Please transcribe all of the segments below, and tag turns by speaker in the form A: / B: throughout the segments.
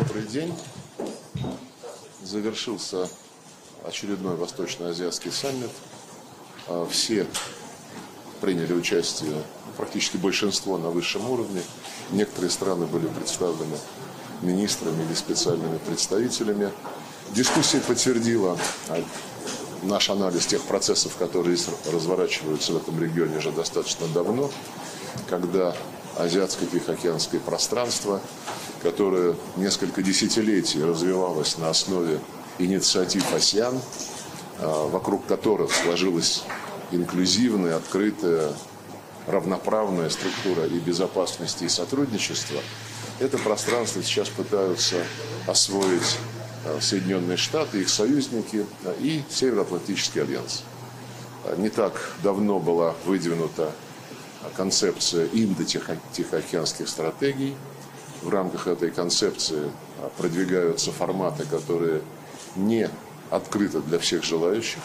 A: Добрый день. Завершился очередной Восточно-Азиатский саммит. А, все приняли участие, практически большинство на высшем уровне. Некоторые страны были представлены министрами или специальными представителями. Дискуссия подтвердила а, наш анализ тех процессов, которые разворачиваются в этом регионе уже достаточно давно, когда азиатско-тихоокеанское пространство, которое несколько десятилетий развивалось на основе инициатив АСИАН, а, вокруг которых сложилась инклюзивная, открытая, равноправная структура и безопасности, и сотрудничества, это пространство сейчас пытаются освоить а, Соединенные Штаты, их союзники а, и Североатлантический альянс. Не так давно была выдвинута концепция индо-тихоокеанских стратегий. В рамках этой концепции а, продвигаются форматы, которые не открыты для всех желающих,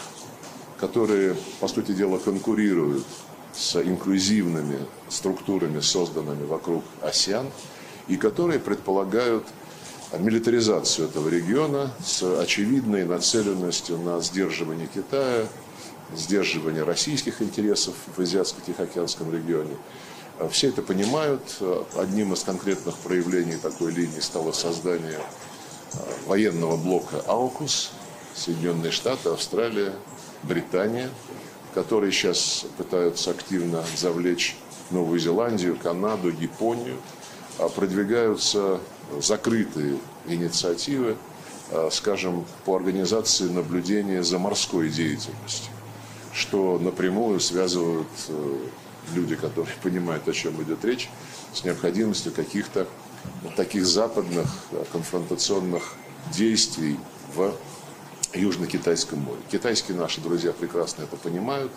A: которые, по сути дела, конкурируют с инклюзивными структурами, созданными вокруг АСИАН, и которые предполагают милитаризацию этого региона с очевидной нацеленностью на сдерживание Китая, сдерживания российских интересов в Азиатско-Тихоокеанском регионе. Все это понимают. Одним из конкретных проявлений такой линии стало создание а, военного блока «Аукус», Соединенные Штаты, Австралия, Британия, которые сейчас пытаются активно завлечь Новую Зеландию, Канаду, Японию. А продвигаются закрытые инициативы, скажем, по организации наблюдения за морской деятельностью что напрямую связывают э, люди, которые понимают, о чем идет речь, с необходимостью каких-то таких западных э, конфронтационных действий в Южно-Китайском море. Китайские наши друзья прекрасно это понимают,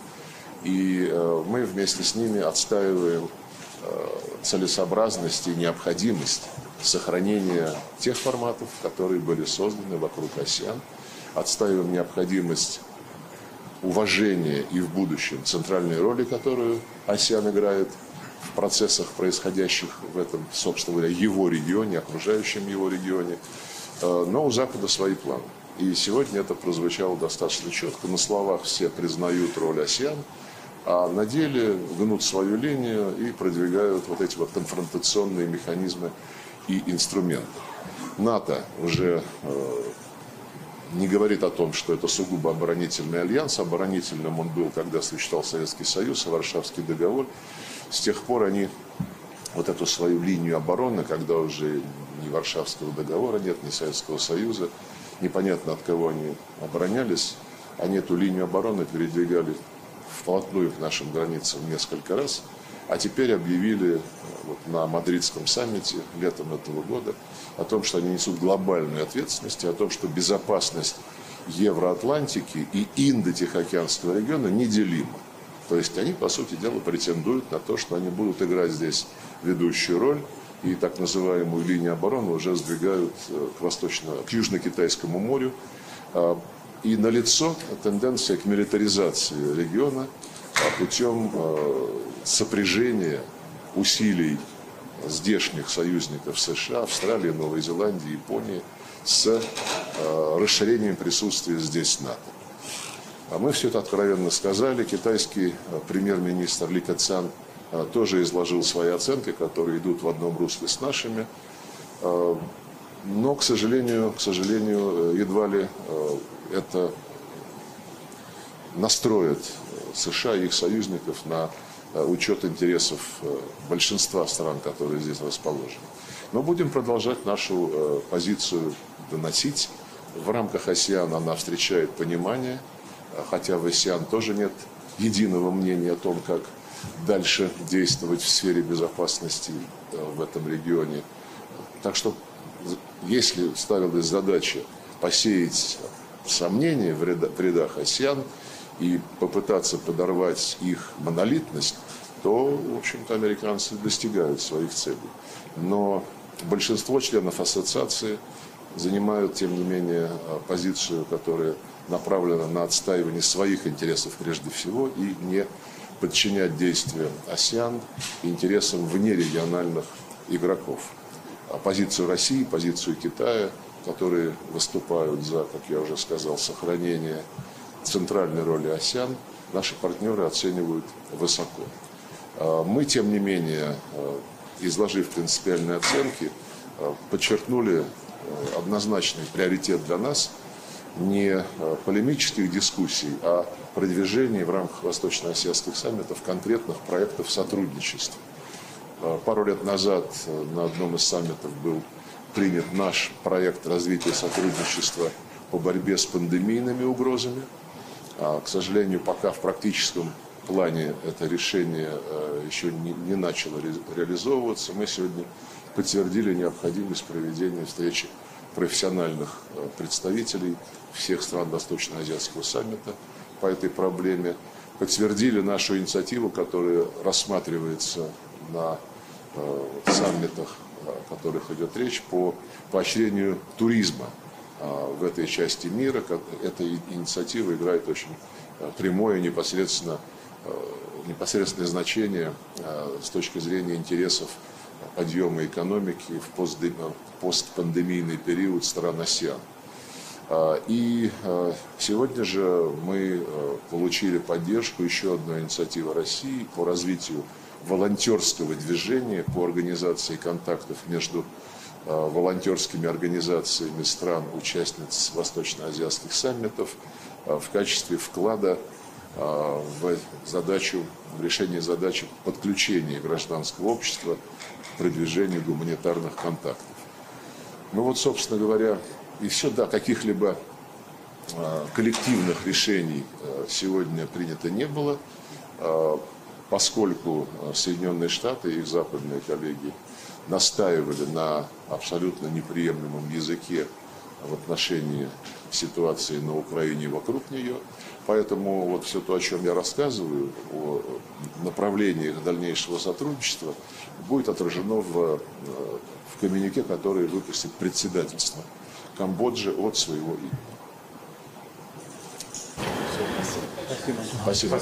A: и э, мы вместе с ними отстаиваем целесообразность и необходимость сохранения тех форматов, которые были созданы вокруг АСИАН, отстаиваем необходимость уважение и в будущем центральной роли, которую АСИАН играет в процессах, происходящих в этом, собственно говоря, его регионе, окружающем его регионе. Э, но у Запада свои планы. И сегодня это прозвучало достаточно четко. На словах все признают роль АСИАН, а на деле гнут свою линию и продвигают вот эти вот конфронтационные механизмы и инструменты. НАТО уже э, не говорит о том, что это сугубо оборонительный альянс. Оборонительным он был, когда существовал Советский Союз, Варшавский договор. С тех пор они вот эту свою линию обороны, когда уже ни Варшавского договора нет, ни Советского Союза, непонятно от кого они оборонялись, они эту линию обороны передвигали вплотную к нашим границам несколько раз, а теперь объявили вот, на Мадридском саммите летом этого года о том, что они несут глобальную ответственность, и о том, что безопасность Евроатлантики и Индо-Тихоокеанского региона неделима. То есть они, по сути дела, претендуют на то, что они будут играть здесь ведущую роль, и так называемую линию обороны уже сдвигают э, к восточно, к Южно-Китайскому морю. А, и налицо тенденция к милитаризации региона а, путем э, сопряжения усилий здешних союзников США, Австралии, Новой Зеландии, Японии с э, расширением присутствия здесь НАТО. А мы все это откровенно сказали. Китайский э, премьер-министр Ли Кэцян э, тоже изложил свои оценки, которые идут в одном русле с нашими. Но, к сожалению, к сожалению, едва ли это настроит США и их союзников на Э, учет интересов э, большинства стран, которые здесь расположены. Но будем продолжать нашу э, позицию доносить. В рамках АСИАН она встречает понимание, хотя в АСИАН тоже нет единого мнения о том, как дальше действовать в сфере безопасности в этом регионе. Так что, если ставилась задача посеять сомнения в рядах АСИАН, и попытаться подорвать их монолитность, то, в общем-то, американцы достигают своих целей. Но большинство членов ассоциации занимают, тем не менее, позицию, которая направлена на отстаивание своих интересов прежде всего и не подчинять действия АСИАН интересам внерегиональных игроков. а, позицию России, позицию Китая, которые выступают за, как я уже сказал, сохранение центральной роли АСЕАН, наши партнеры оценивают высоко. А, Мы, тем не менее, а, изложив принципиальные оценки, а, подчеркнули однозначный приоритет для нас не полемических дискуссий, а продвижения в рамках восточно-азиатских саммитов конкретных проектов сотрудничества. Пару лет назад на одном из саммитов был принят наш проект развития сотрудничества по борьбе с пандемийными угрозами. А, К сожалению, пока в практическом плане это решение э, еще не, начало ре- реализовываться, мы сегодня подтвердили необходимость проведения встречи профессиональных э, представителей всех стран Восточно-Азиатского саммита по этой проблеме, подтвердили нашу инициативу, которая рассматривается на э, саммитах, о которых идет речь, по поощрению туризма в этой части мира. Эта инициатива играет очень э, прямое, непосредственно, э, непосредственное значение с точки зрения интересов подъема экономики в постпандемийный период стран АСЕАН. А, И сегодня же мы получили поддержку еще одной инициативы России по развитию волонтерского движения, по организации контактов между волонтерскими организациями стран-участниц восточно-азиатских саммитов э, в качестве вклада э, в задачу, в решение задачи подключения гражданского общества к продвижению гуманитарных контактов. Ну вот, собственно говоря, и все, да, каких-либо э, коллективных решений э, сегодня принято не было, э, поскольку э, Соединенные Штаты и их западные коллеги настаивали на абсолютно неприемлемом языке в отношении ситуации на Украине и вокруг нее. Поэтому вот все то, о чем я рассказываю, о направлениях дальнейшего сотрудничества, будет отражено в, э, в коммюнике, который выпустит председательство Камбоджи от своего имени. Спасибо.